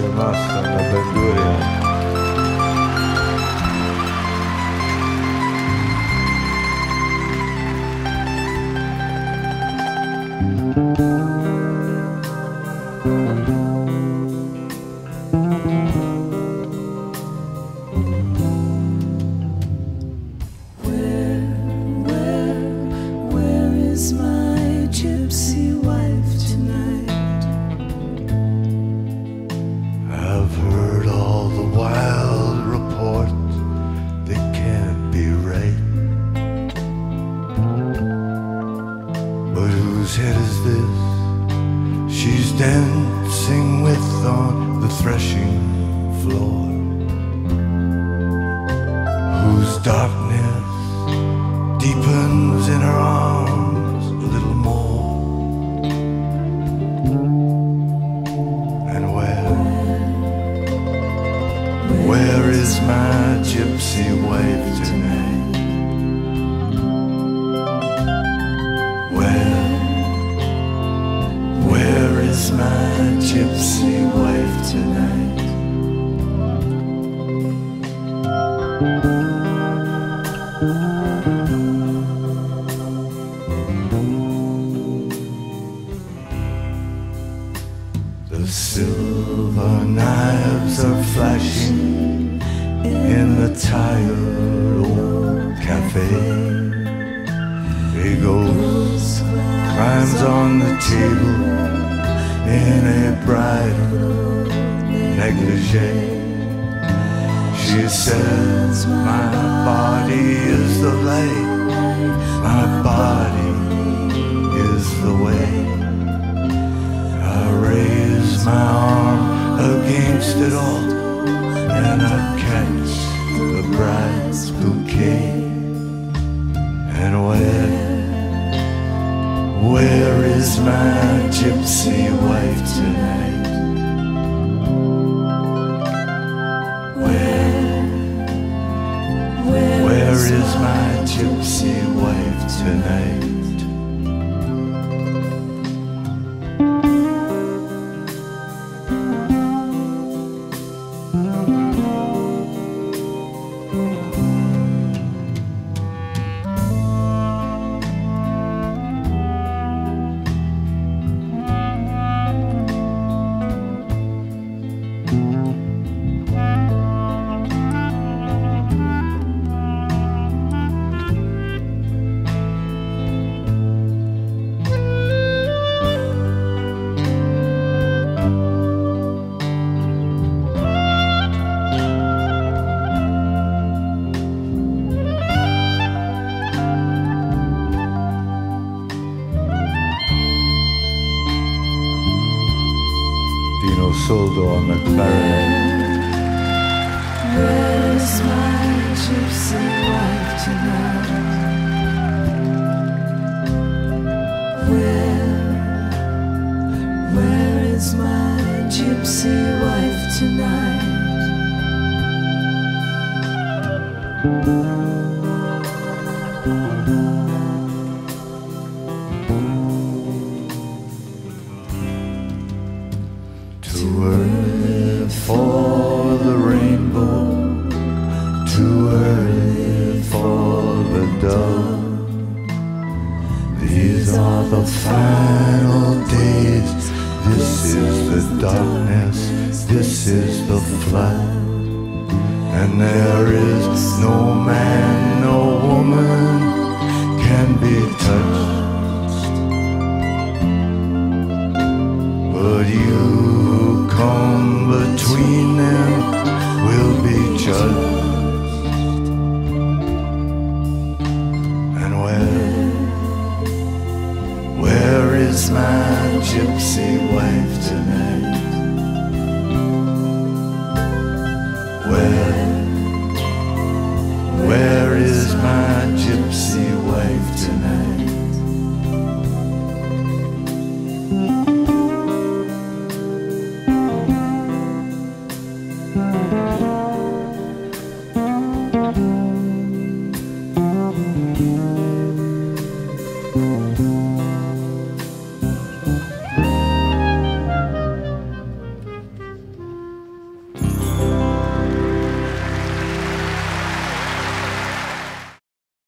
rimasta una bellurina. is this? She's dancing with on the threshing floor. Whose darkness deepens in her arms a little more. And where, where is my gypsy wife tonight? Gypsy wife tonight? The silver knives are flashing in the tired old cafe. A ghost climbs on the table in a bridal negligee. She says, My body is the light, my body is the way. I raise my arm against it all, and I catch where is my gypsy wife tonight? Where, where is my gypsy wife tonight? Soldo on Too early for the rainbow, too early for the dove. These are the final gypsy wife to